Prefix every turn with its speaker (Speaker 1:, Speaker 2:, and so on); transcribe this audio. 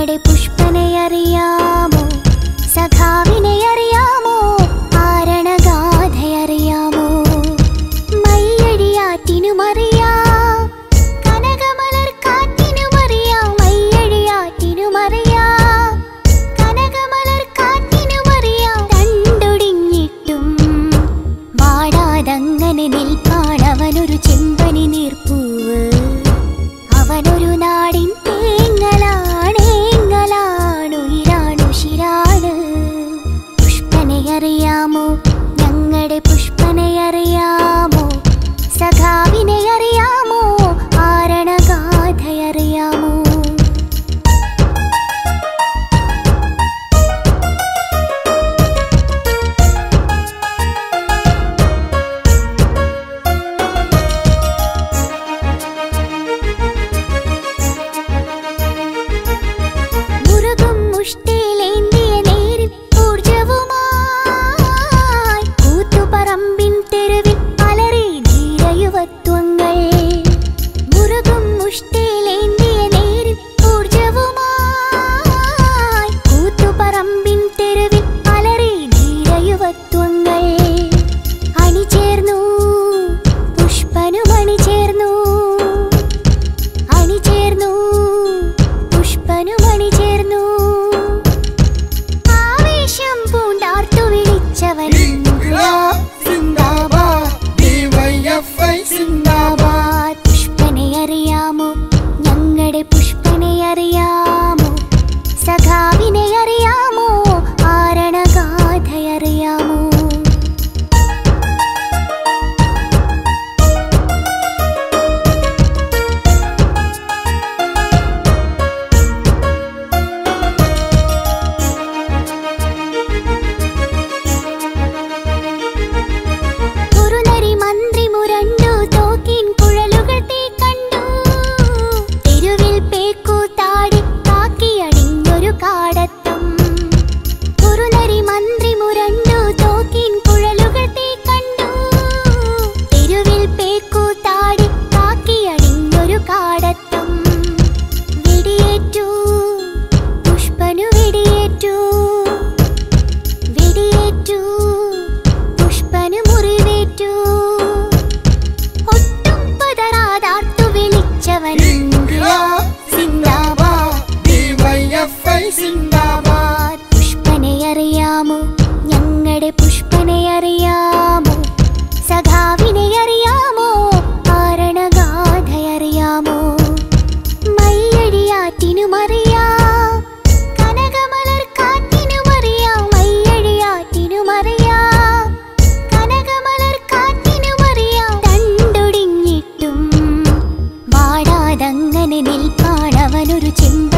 Speaker 1: കണ്ണട പുഷ്പനെ അറിയാമോ? സഖാവിനെ അറിയാമോ? ആരണഗാഥയറിയാമോ? മയ്യഴിയാറ്റിനുമറിയാം കനകമലർ കാറ്റിനുമറിയാം. മയ്യഴിയാറ്റിനുമറിയാം കനകമലർ കാറ്റിനുമറിയാം. കണ്ടൊടിഞ്ഞിട്ടും വാടാതങ്ങനെ നിൽപ്പാണവനൊരു ചെമ്പനി നീർപ്പൂവ്. അവനൊരു നാടിൻ തേങ്ങലാണേ. സൃഷ്ടിയിലേന്തിയ കൂത്തുപറമ്പിൻ തെരുവിൽ അലറി നീരയുവത്വങ്ങൾ കേശവനിങ്കിലോ സിന്ദാബാദ്. പുഷ്പനെ അറിയാമോ? നിൽപ്പാണവനൊരു ചെമ്പ